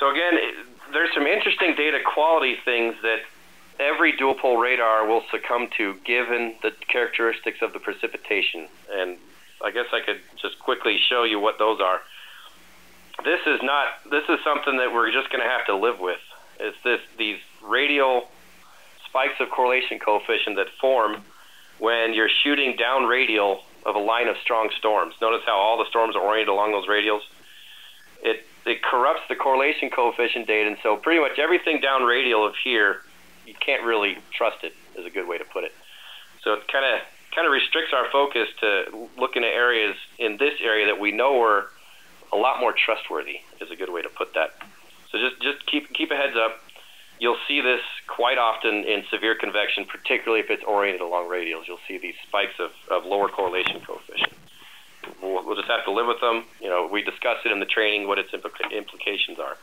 So again, there's some interesting data quality things that every dual pol radar will succumb to given the characteristics of the precipitation. And I guess I could just quickly show you what those are. This is not. This is something that we're just going to have to live with. It's this these radial spikes of correlation coefficient that form when you're shooting down radial of a line of strong storms. Notice how all the storms are oriented along those radials. It it corrupts the correlation coefficient data, and so pretty much everything down radial of here, you can't really trust it. Is a good way to put it. So it kind of kind of restricts our focus to looking at areas in this area that we know are a lot more trustworthy. Is a good way to put that. So just just keep keep a heads up. You'll see this quite often in severe convection, particularly if it's oriented along radials. You'll see these spikes of, of lower correlation coefficient. Have to live with them. You know, we discuss it in the training what its implica- implications are.